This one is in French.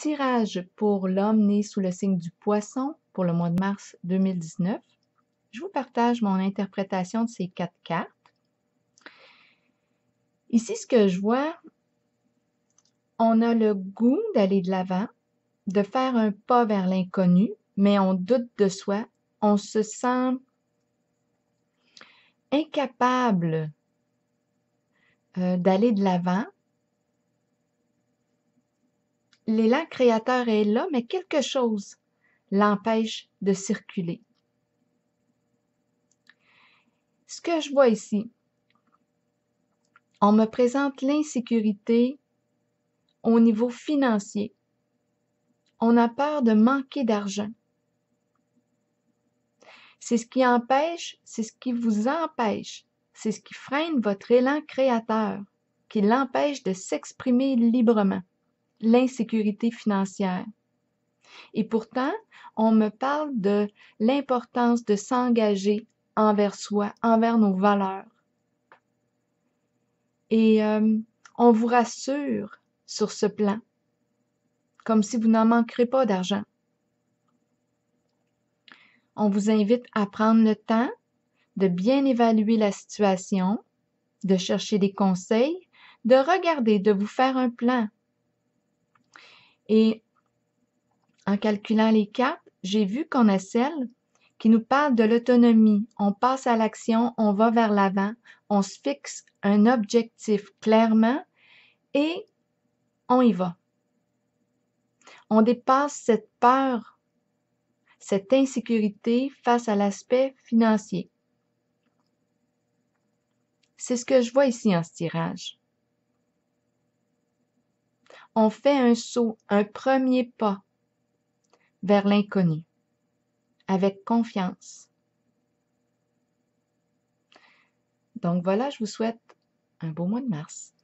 tirage pour l'homme né sous le signe du poisson pour le mois de mars 2019. Je vous partage mon interprétation de ces quatre cartes. Ici, ce que je vois, on a le goût d'aller de l'avant, de faire un pas vers l'inconnu, mais on doute de soi, on se sent incapable euh, d'aller de l'avant. L'élan créateur est là, mais quelque chose l'empêche de circuler. Ce que je vois ici, on me présente l'insécurité au niveau financier. On a peur de manquer d'argent. C'est ce qui empêche, c'est ce qui vous empêche, c'est ce qui freine votre élan créateur, qui l'empêche de s'exprimer librement, l'insécurité financière. Et pourtant, on me parle de l'importance de s'engager envers soi, envers nos valeurs. Et euh, on vous rassure sur ce plan, comme si vous n'en manquerez pas d'argent. On vous invite à prendre le temps de bien évaluer la situation, de chercher des conseils, de regarder, de vous faire un plan. Et en calculant les cartes, j'ai vu qu'on a celle qui nous parle de l'autonomie. On passe à l'action, on va vers l'avant, on se fixe un objectif clairement et on y va. On dépasse cette peur, cette insécurité face à l'aspect financier. C'est ce que je vois ici en ce tirage. On fait un saut, un premier pas vers l'inconnu avec confiance. Donc voilà, je vous souhaite un beau mois de mars.